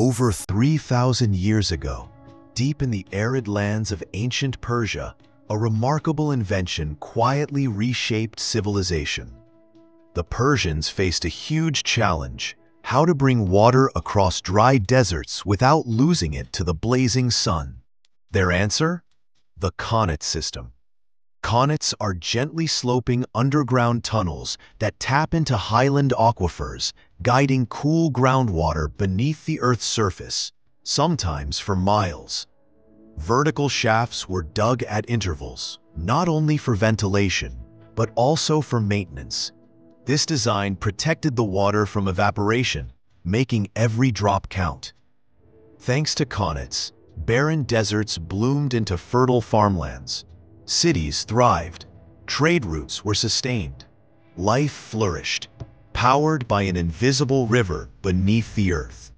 Over 3,000 years ago, deep in the arid lands of ancient Persia, a remarkable invention quietly reshaped civilization. The Persians faced a huge challenge, how to bring water across dry deserts without losing it to the blazing sun. Their answer? The Qanat system. Qanats are gently sloping underground tunnels that tap into highland aquifers, guiding cool groundwater beneath the Earth's surface, sometimes for miles. Vertical shafts were dug at intervals, not only for ventilation, but also for maintenance. This design protected the water from evaporation, making every drop count. Thanks to Qanats, barren deserts bloomed into fertile farmlands, Cities thrived, trade routes were sustained, life flourished, powered by an invisible river beneath the earth.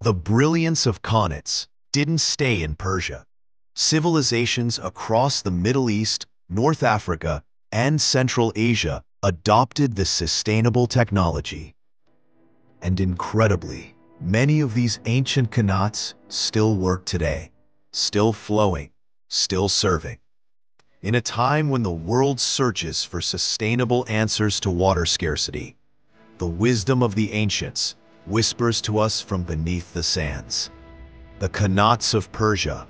The brilliance of Qanats didn't stay in Persia. Civilizations across the Middle East, North Africa, and Central Asia adopted this sustainable technology. And incredibly, many of these ancient qanats still work today, still flowing, still serving. In a time when the world searches for sustainable answers to water scarcity, the wisdom of the ancients whispers to us from beneath the sands. The Qanats of Persia,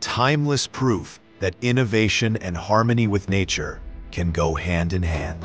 timeless proof that innovation and harmony with nature can go hand in hand.